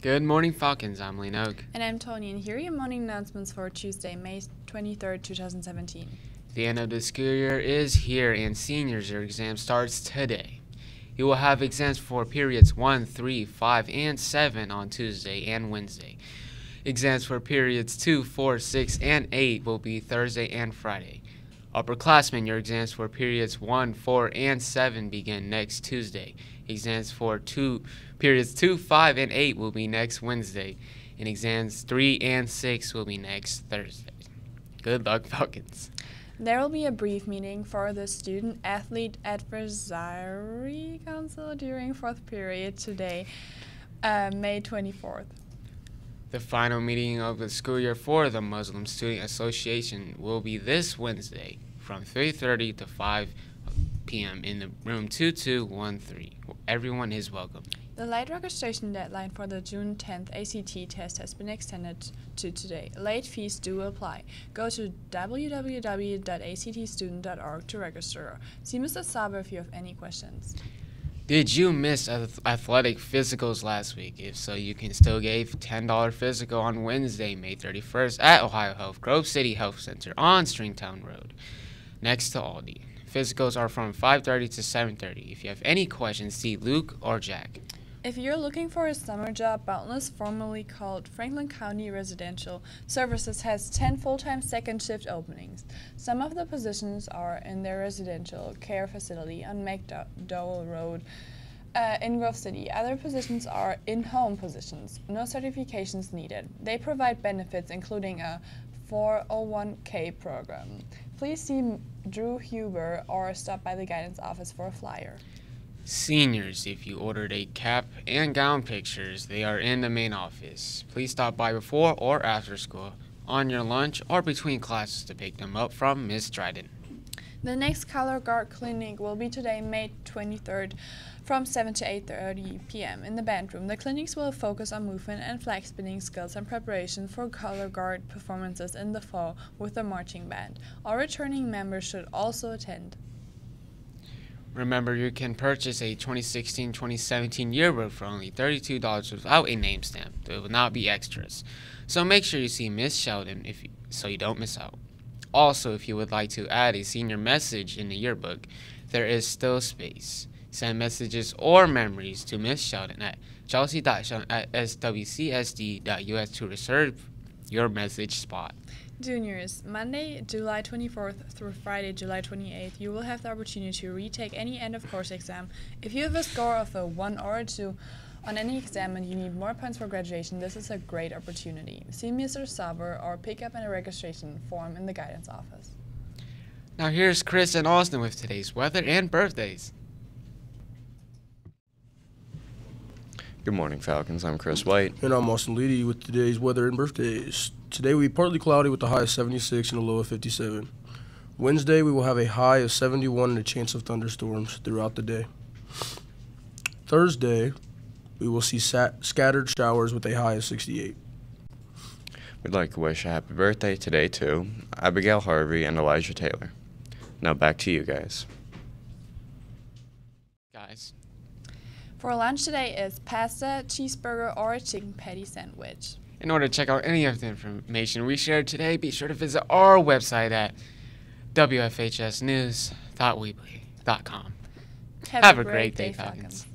Good morning, Falcons. I'm Lane Oak. And I'm Tony, and here are your morning announcements for Tuesday, May 23rd, 2017. The end of the school year is here, and seniors' year exam starts today. You will have exams for periods 1, 3, 5, and 7 on Tuesday and Wednesday. Exams for periods 2, 4, 6, and 8 will be Thursday and Friday. Upperclassmen, your exams for periods 1, 4, and 7 begin next Tuesday. Exams for two periods 2, 5, and 8 will be next Wednesday. And exams 3 and 6 will be next Thursday. Good luck, Falcons. There will be a brief meeting for the Student Athlete Advisory Council during fourth period today, uh, May 24th. The final meeting of the school year for the Muslim Student Association will be this Wednesday from 3:30 to 5 p.m. in the room 2213. Everyone is welcome. The late registration deadline for the June 10th ACT test has been extended to today. Late fees do apply. Go to www.actstudent.org to register. See Mr. Saber if you have any questions. Did you miss athletic physicals last week? If so, you can still get $10 physical on Wednesday, May 31st at Ohio Health Grove City Health Center on Stringtown Road, next to Aldi. Physicals are from 5:30 to 7:30. If you have any questions, see Luke or Jack. If you're looking for a summer job, Boundless, formerly called Franklin County Residential Services, has 10 full-time second shift openings. Some of the positions are in their residential care facility on McDowell Road uh, in Grove City. Other positions are in-home positions. No certifications needed. They provide benefits including a 401k program. Please see Drew Huber or stop by the guidance office for a flyer. Seniors, if you ordered a cap and gown pictures, they are in the main office. Please stop by before or after school, on your lunch, or between classes to pick them up from Miss Dryden. The next Color Guard clinic will be today, May 23rd, from 7 to 8.30 p.m. in the band room. The clinics will focus on movement and flag spinning skills and preparation for Color Guard performances in the fall with the marching band. All returning members should also attend. Remember, you can purchase a 2016-2017 yearbook for only $32 without a name stamp. There will not be extras. So make sure you see Miss Sheldon if you, so you don't miss out. Also, if you would like to add a senior message in the yearbook, there is still space. Send messages or memories to Miss Sheldon at chelsea.sheldon at swcsd.us to reserve your message spot. Juniors, Monday, July 24th through Friday, July 28th, you will have the opportunity to retake any end of course exam. If you have a score of a 1 or a 2 on any exam and you need more points for graduation, this is a great opportunity. See Mr. Saber or pick up a registration form in the guidance office. Now here's Chris and Austin with today's weather and birthdays. Good morning, Falcons. I'm Chris White. And I'm Austin Leedy with today's weather and birthdays. Today we partly cloudy with a high of 76 and a low of 57. Wednesday we will have a high of 71 and a chance of thunderstorms throughout the day. Thursday we will see sat- scattered showers with a high of 68. We'd like to wish a happy birthday today to Abigail Harvey and Elijah Taylor. Now back to you. Guys. For lunch today is pasta, cheeseburger, or a chicken patty sandwich. In order to check out any of the information we shared today, be sure to visit our website at wfhsnews.weebly.com. Have, Have a great great day, day, Falcons. Falcons.